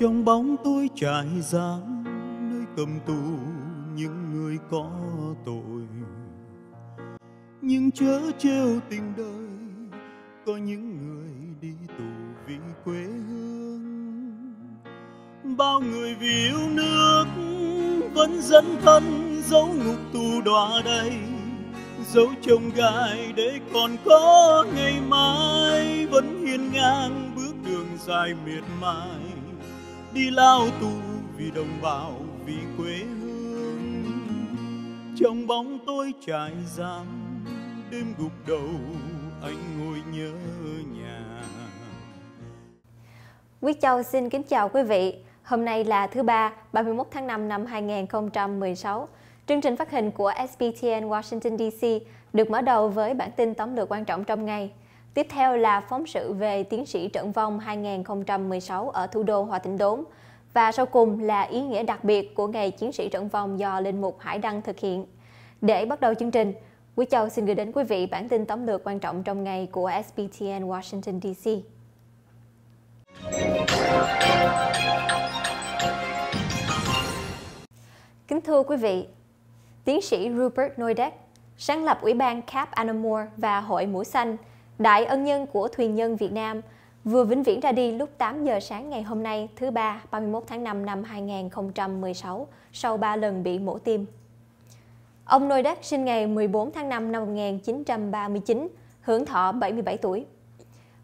Trong bóng tối trải giam nơi cầm tù những người có tội. Nhưng chớ trêu tình đời, có những người đi tù vì quê hương. Bao người vì yêu nước, vẫn dẫn thân dấu ngục tù đọa đây dấu chồng gai để còn có ngày mai, vẫn hiên ngang bước đường dài miệt mài đi lao tù vì đồng bào vì quê hương trong bóng tôi trải giam đêm gục đầu anh ngồi nhớ nhà Quyết Châu xin kính chào quý vị. Hôm nay là thứ ba, 31 tháng 5 năm 2016. Chương trình phát hình của SBTN Washington DC được mở đầu với bản tin tóm lược quan trọng trong ngày. Tiếp theo là phóng sự về tiến sĩ trận vong 2016 ở thủ đô Hòa Tĩnh Đốn. Và sau cùng là ý nghĩa đặc biệt của ngày chiến sĩ trận vong do Linh Mục Hải Đăng thực hiện. Để bắt đầu chương trình, Quý Châu xin gửi đến quý vị bản tin tóm lược quan trọng trong ngày của SBTN Washington DC. Kính thưa quý vị, tiến sĩ Rupert Noydek, sáng lập Ủy ban Cap Anamore và Hội Mũi Xanh, đại ân nhân của thuyền nhân Việt Nam, vừa vĩnh viễn ra đi lúc 8 giờ sáng ngày hôm nay, thứ ba, 31 tháng 5 năm 2016, sau 3 lần bị mổ tim. Ông Nôi Noydek sinh ngày 14 tháng 5 năm 1939, hưởng thọ 77 tuổi.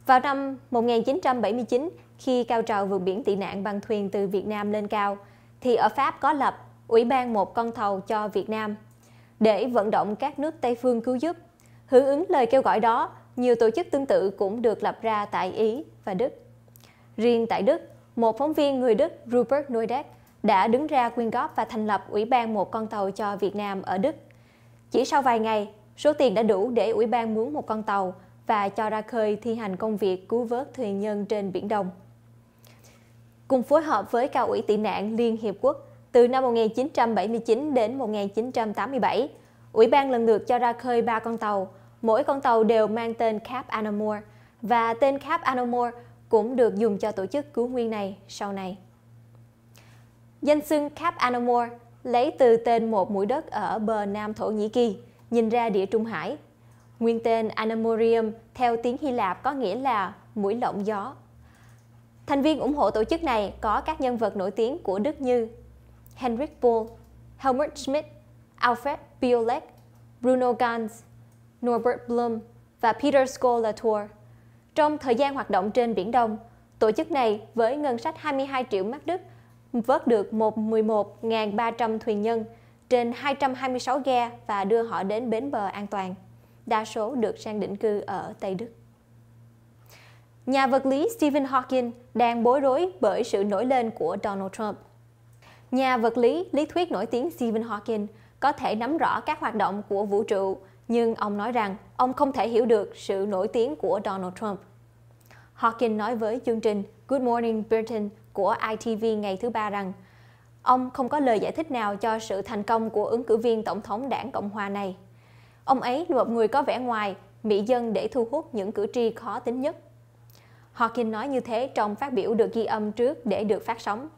Vào năm 1979, khi cao trào vượt biển tị nạn bằng thuyền từ Việt Nam lên cao, thì ở Pháp có lập Ủy ban một con tàu cho Việt Nam để vận động các nước Tây phương cứu giúp. Hưởng ứng lời kêu gọi đó, nhiều tổ chức tương tự cũng được lập ra tại Ý và Đức. Riêng tại Đức, một phóng viên người Đức Rupert Neudeck đã đứng ra quyên góp và thành lập Ủy ban một con tàu cho Việt Nam ở Đức. Chỉ sau vài ngày, số tiền đã đủ để Ủy ban mướn một con tàu và cho ra khơi thi hành công việc cứu vớt thuyền nhân trên Biển Đông. Cùng phối hợp với Cao ủy tị nạn Liên Hiệp Quốc từ năm 1979 đến 1987, Ủy ban lần lượt cho ra khơi ba con tàu, mỗi con tàu đều mang tên Cap Anamore và tên Cap Anamore cũng được dùng cho tổ chức cứu nguyên này sau này. Danh xưng Cap Anamore lấy từ tên một mũi đất ở bờ Nam Thổ Nhĩ Kỳ, nhìn ra địa Trung Hải. Nguyên tên Anamorium theo tiếng Hy Lạp có nghĩa là mũi lộng gió. Thành viên ủng hộ tổ chức này có các nhân vật nổi tiếng của Đức như Henrik Bull, Helmut Schmidt, Alfred Biolek, Bruno Ganz, Norbert Blum và Peter Skolator. Trong thời gian hoạt động trên Biển Đông, tổ chức này với ngân sách 22 triệu mark Đức vớt được một 11.300 thuyền nhân trên 226 ghe và đưa họ đến bến bờ an toàn. Đa số được sang định cư ở Tây Đức. Nhà vật lý Stephen Hawking đang bối rối bởi sự nổi lên của Donald Trump. Nhà vật lý lý thuyết nổi tiếng Stephen Hawking có thể nắm rõ các hoạt động của vũ trụ, nhưng ông nói rằng ông không thể hiểu được sự nổi tiếng của Donald Trump. Hawking nói với chương trình Good Morning Britain của ITV ngày thứ ba rằng ông không có lời giải thích nào cho sự thành công của ứng cử viên tổng thống đảng Cộng hòa này. Ông ấy là một người có vẻ ngoài, mỹ dân để thu hút những cử tri khó tính nhất. Hawking nói như thế trong phát biểu được ghi âm trước để được phát sóng.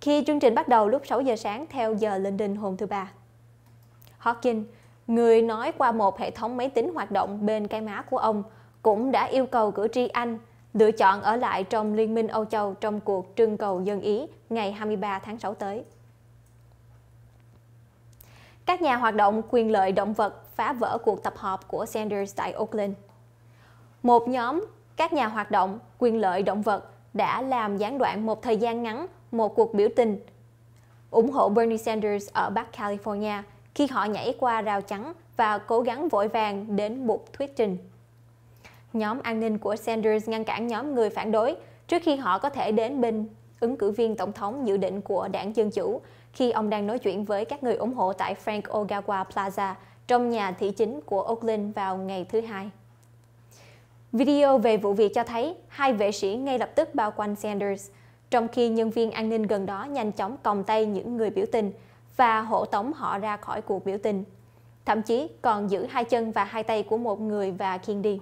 Khi chương trình bắt đầu lúc 6 giờ sáng theo giờ London hôm thứ Ba. Hawking, người nói qua một hệ thống máy tính hoạt động bên cái má của ông, cũng đã yêu cầu cử tri Anh lựa chọn ở lại trong Liên minh Âu Châu trong cuộc trưng cầu dân Ý ngày 23 tháng 6 tới. Các nhà hoạt động quyền lợi động vật phá vỡ cuộc tập họp của Sanders tại Oakland. Một nhóm các nhà hoạt động quyền lợi động vật đã làm gián đoạn một thời gian ngắn một cuộc biểu tình ủng hộ Bernie Sanders ở Bắc California khi họ nhảy qua rào chắn và cố gắng vội vàng đến buộc thuyết trình. Nhóm an ninh của Sanders ngăn cản nhóm người phản đối trước khi họ có thể đến bên ứng cử viên tổng thống dự định của đảng Dân Chủ, khi ông đang nói chuyện với các người ủng hộ tại Frank Ogawa Plaza trong nhà thị chính của Oakland vào ngày thứ Hai. Video về vụ việc cho thấy hai vệ sĩ ngay lập tức bao quanh Sanders, trong khi nhân viên an ninh gần đó nhanh chóng còng tay những người biểu tình và hộ tống họ ra khỏi cuộc biểu tình. Thậm chí còn giữ hai chân và hai tay của một người và khiêng đi.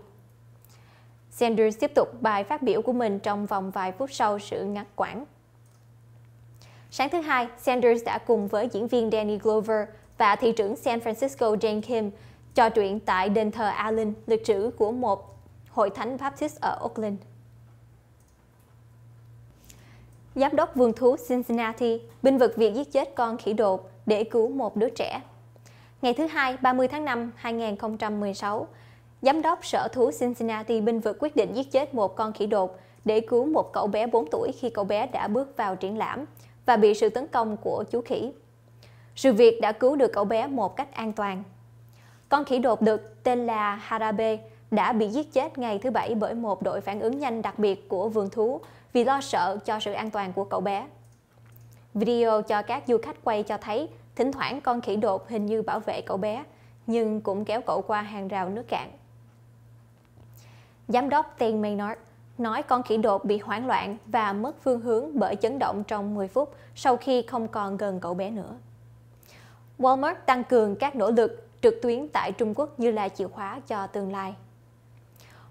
Sanders tiếp tục bài phát biểu của mình trong vòng vài phút sau sự ngắt quãng. Sáng thứ Hai, Sanders đã cùng với diễn viên Danny Glover và thị trưởng San Francisco Jane Kim trò chuyện tại đền thờ Allen, lịch sử của một hội thánh Baptist ở Oakland. Giám đốc vườn thú Cincinnati binh vực việc giết chết con khỉ đột để cứu một đứa trẻ. Ngày thứ Hai, 30 tháng 5, 2016, Giám đốc Sở Thú Cincinnati binh vực quyết định giết chết một con khỉ đột để cứu một cậu bé 4 tuổi khi cậu bé đã bước vào triển lãm và bị sự tấn công của chú khỉ. Sự việc đã cứu được cậu bé một cách an toàn. Con khỉ đột được tên là Harabe đã bị giết chết ngày thứ Bảy bởi một đội phản ứng nhanh đặc biệt của vườn thú vì lo sợ cho sự an toàn của cậu bé. Video cho các du khách quay cho thấy thỉnh thoảng con khỉ đột hình như bảo vệ cậu bé, nhưng cũng kéo cậu qua hàng rào nước cạn. Giám đốc Tiền Maynard nói con khỉ đột bị hoảng loạn và mất phương hướng bởi chấn động trong 10 phút sau khi không còn gần cậu bé nữa. Walmart tăng cường các nỗ lực trực tuyến tại Trung Quốc như là chìa khóa cho tương lai.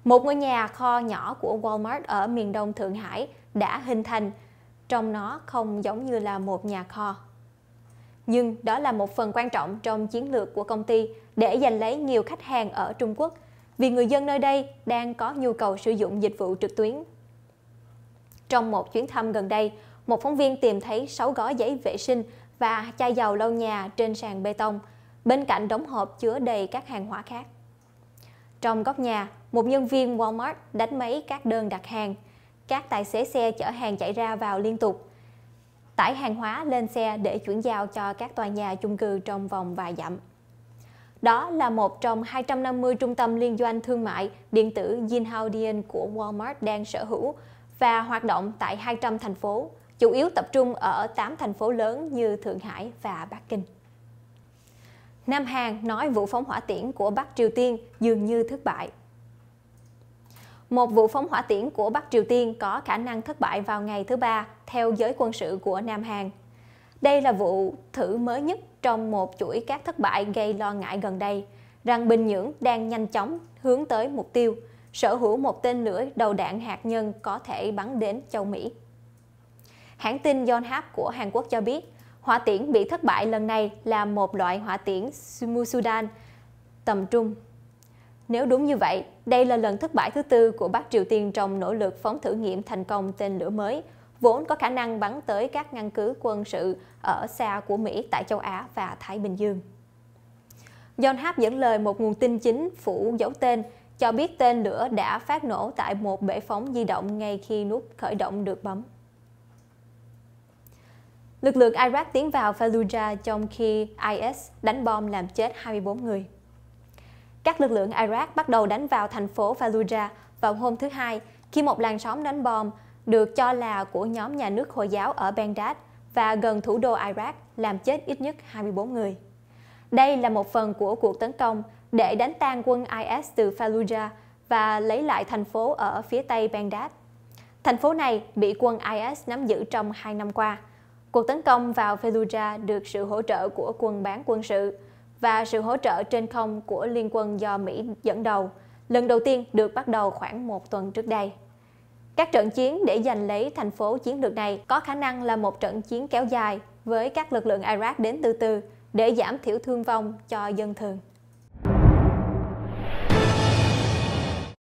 Một ngôi nhà kho nhỏ của Walmart ở miền đông Thượng Hải đã hình thành, trong nó không giống như là một nhà kho. Nhưng đó là một phần quan trọng trong chiến lược của công ty để giành lấy nhiều khách hàng ở Trung Quốc vì người dân nơi đây đang có nhu cầu sử dụng dịch vụ trực tuyến. Trong một chuyến thăm gần đây, một phóng viên tìm thấy 6 gói giấy vệ sinh và chai dầu lau nhà trên sàn bê tông, bên cạnh đống hộp chứa đầy các hàng hóa khác. Trong góc nhà, một nhân viên Walmart đánh máy các đơn đặt hàng. Các tài xế xe chở hàng chạy ra vào liên tục. Tải hàng hóa lên xe để chuyển giao cho các tòa nhà chung cư trong vòng vài dặm. Đó là một trong 250 trung tâm liên doanh thương mại điện tử Jinhaodian của Walmart đang sở hữu và hoạt động tại 200 thành phố, chủ yếu tập trung ở 8 thành phố lớn như Thượng Hải và Bắc Kinh. Nam Hàn nói vụ phóng hỏa tiễn của Bắc Triều Tiên dường như thất bại. Một vụ phóng hỏa tiễn của Bắc Triều Tiên có khả năng thất bại vào ngày thứ Ba, theo giới quân sự của Nam Hàn. Đây là vụ thử mới nhất trong một chuỗi các thất bại gây lo ngại gần đây, rằng Bình Nhưỡng đang nhanh chóng hướng tới mục tiêu, sở hữu một tên lửa đầu đạn hạt nhân có thể bắn đến châu Mỹ. Hãng tin Yonhap của Hàn Quốc cho biết, hỏa tiễn bị thất bại lần này là một loại hỏa tiễn Musudan tầm trung. Nếu đúng như vậy, đây là lần thất bại thứ tư của Bắc Triều Tiên trong nỗ lực phóng thử nghiệm thành công tên lửa mới, vốn có khả năng bắn tới các căn cứ quân sự ở xa của Mỹ tại châu Á và Thái Bình Dương. John Hap dẫn lời một nguồn tin chính phủ giấu tên cho biết tên lửa đã phát nổ tại một bể phóng di động ngay khi nút khởi động được bấm. Lực lượng Iraq tiến vào Fallujah trong khi IS đánh bom làm chết 24 người. Các lực lượng Iraq bắt đầu đánh vào thành phố Fallujah vào hôm thứ Hai, khi một làn sóng đánh bom được cho là của nhóm nhà nước Hồi giáo ở Baghdad và gần thủ đô Iraq làm chết ít nhất 24 người. Đây là một phần của cuộc tấn công để đánh tan quân IS từ Fallujah và lấy lại thành phố ở phía tây Baghdad. Thành phố này bị quân IS nắm giữ trong hai năm qua. Cuộc tấn công vào Fallujah được sự hỗ trợ của quân bán quân sự và sự hỗ trợ trên không của liên quân do Mỹ dẫn đầu, lần đầu tiên được bắt đầu khoảng một tuần trước đây. Các trận chiến để giành lấy thành phố chiến lược này có khả năng là một trận chiến kéo dài với các lực lượng Iraq đến từ từ để giảm thiểu thương vong cho dân thường.